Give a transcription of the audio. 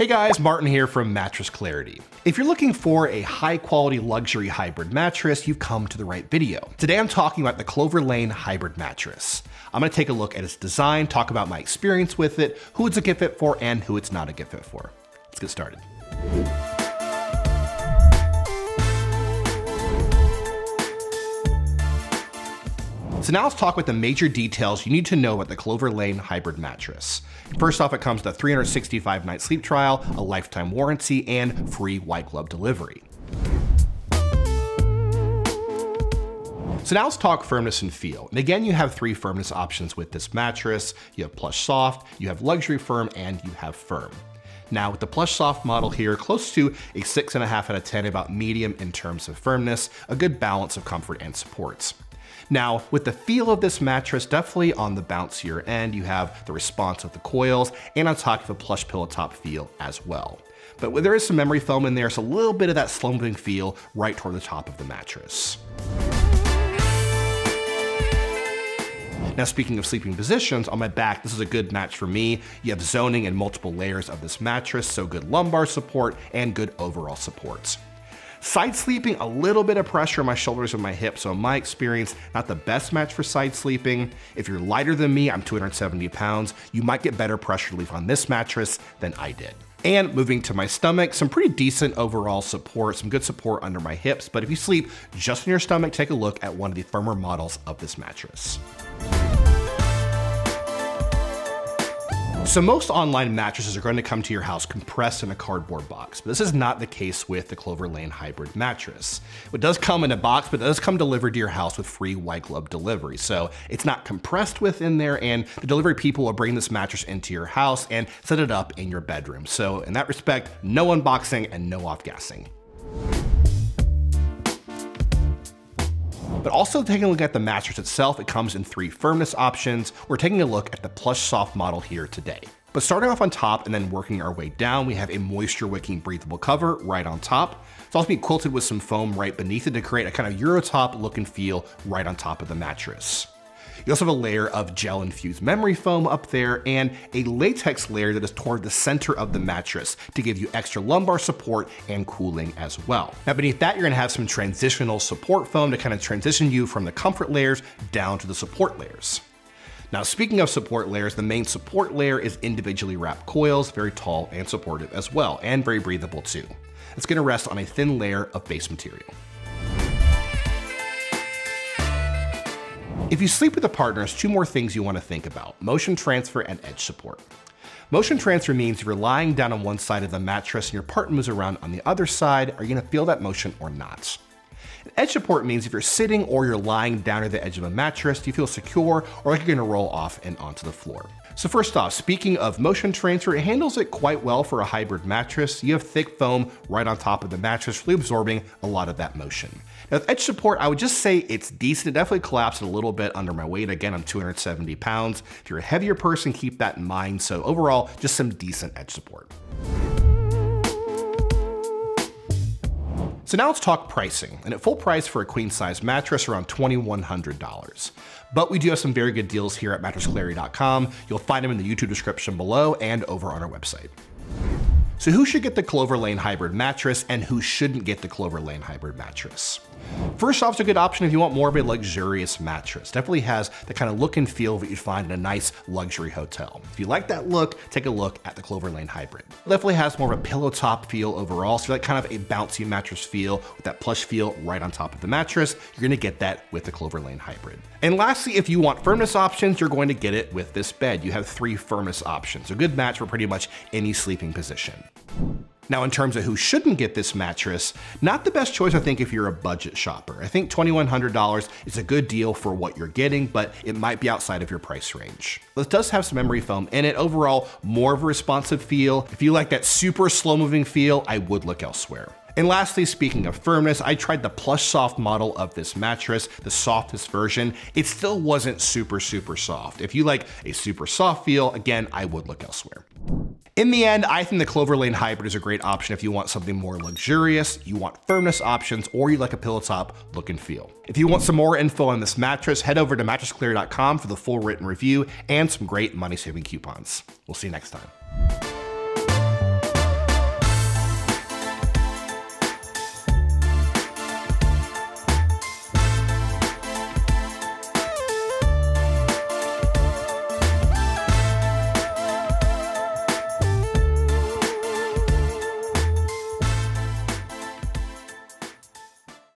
Hey guys, Marten here from Mattress Clarity. If you're looking for a high quality luxury hybrid mattress, you've come to the right video. Today I'm talking about the Cloverlane Hybrid Mattress. I'm gonna take a look at its design, talk about my experience with it, who it's a good fit for, and who it's not a good fit for. Let's get started. So now let's talk about the major details you need to know about the Cloverlane hybrid mattress. First off, it comes with a 365 night sleep trial, a lifetime warranty, and free white glove delivery. So now let's talk firmness and feel. And again, you have three firmness options with this mattress. You have plush soft, you have luxury firm, and you have firm. Now with the plush soft model here, close to a six and a half out of 10, about medium in terms of firmness, a good balance of comfort and supports. Now, with the feel of this mattress, definitely on the bouncier end, you have the response of the coils, and on top of a plush pillow top feel as well. But there is some memory foam in there, so a little bit of that slumping feel right toward the top of the mattress. Now, speaking of sleeping positions, on my back, this is a good match for me. You have zoning and multiple layers of this mattress, so good lumbar support and good overall supports. Side sleeping, a little bit of pressure on my shoulders and my hips, so in my experience, not the best match for side sleeping. If you're lighter than me, I'm 270 pounds, you might get better pressure relief on this mattress than I did. And moving to my stomach, some pretty decent overall support, some good support under my hips, but if you sleep just on your stomach, take a look at one of the firmer models of this mattress. So most online mattresses are going to come to your house compressed in a cardboard box, but this is not the case with the Cloverlane Hybrid mattress. It does come in a box, but it does come delivered to your house with free white glove delivery. So it's not compressed within there and the delivery people will bring this mattress into your house and set it up in your bedroom. So in that respect, no unboxing and no off-gassing. But also taking a look at the mattress itself, it comes in three firmness options. We're taking a look at the plush soft model here today. But starting off on top and then working our way down, we have a moisture wicking breathable cover right on top. It's also being quilted with some foam right beneath it to create a kind of Eurotop look and feel right on top of the mattress. You also have a layer of gel infused memory foam up there and a latex layer that is toward the center of the mattress to give you extra lumbar support and cooling as well. Now beneath that, you're gonna have some transitional support foam to kind of transition you from the comfort layers down to the support layers. Now, speaking of support layers, the main support layer is individually wrapped coils, very tall and supportive as well, and very breathable too. It's gonna rest on a thin layer of base material. If you sleep with a partner, there's two more things you want to think about, motion transfer and edge support. Motion transfer means if you're lying down on one side of the mattress and your partner moves around on the other side, are you gonna feel that motion or not? And edge support means if you're sitting or you're lying down at the edge of a mattress, do you feel secure or like you're gonna roll off and onto the floor? So first off, speaking of motion transfer, it handles it quite well for a hybrid mattress. You have thick foam right on top of the mattress, really absorbing a lot of that motion. Now with edge support, I would just say it's decent. It definitely collapsed a little bit under my weight. Again, I'm 270 pounds. If you're a heavier person, keep that in mind. So overall, just some decent edge support. So now let's talk pricing. And at full price for a queen size mattress, around $2,100. But we do have some very good deals here at mattressclarity.com. You'll find them in the YouTube description below and over on our website. So who should get the Cloverlane hybrid mattress and who shouldn't get the Cloverlane hybrid mattress? First off, it's a good option if you want more of a luxurious mattress. Definitely has the kind of look and feel that you'd find in a nice luxury hotel. If you like that look, take a look at the Cloverlane Hybrid. It definitely has more of a pillow top feel overall, so like kind of a bouncy mattress feel with that plush feel right on top of the mattress. You're gonna get that with the Cloverlane Hybrid. And lastly, if you want firmness options, you're going to get it with this bed. You have three firmness options, a good match for pretty much any sleeping position. Now, in terms of who shouldn't get this mattress, not the best choice, I think, if you're a budget shopper. I think $2,100 is a good deal for what you're getting, but it might be outside of your price range. This does have some memory foam in it. Overall, more of a responsive feel. If you like that super slow moving feel, I would look elsewhere. And lastly, speaking of firmness, I tried the plush soft model of this mattress, the softest version. It still wasn't super, super soft. If you like a super soft feel, again, I would look elsewhere. In the end, I think the Cloverlane Hybrid is a great option if you want something more luxurious, you want firmness options, or you like a pillow top look and feel. If you want some more info on this mattress, head over to mattressclarity.com for the full written review and some great money saving coupons. We'll see you next time.